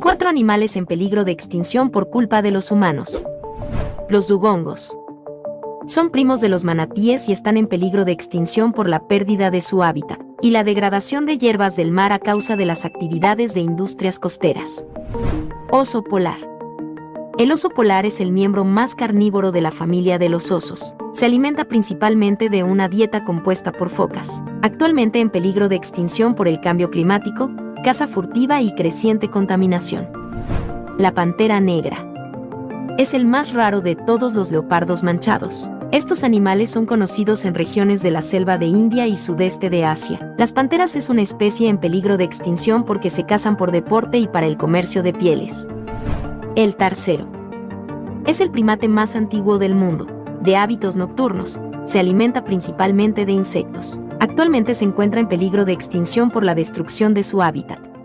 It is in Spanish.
Cuatro animales en peligro de extinción por culpa de los humanos. Los dugongos. Son primos de los manatíes y están en peligro de extinción por la pérdida de su hábitat y la degradación de hierbas del mar a causa de las actividades de industrias costeras. Oso polar. El oso polar es el miembro más carnívoro de la familia de los osos. Se alimenta principalmente de una dieta compuesta por focas, actualmente en peligro de extinción por el cambio climático, caza furtiva y creciente contaminación. La pantera negra. Es el más raro de todos los leopardos manchados. Estos animales son conocidos en regiones de la selva de India y sudeste de Asia. Las panteras es una especie en peligro de extinción porque se cazan por deporte y para el comercio de pieles. El tarcero. Es el primate más antiguo del mundo, de hábitos nocturnos, se alimenta principalmente de insectos. Actualmente se encuentra en peligro de extinción por la destrucción de su hábitat.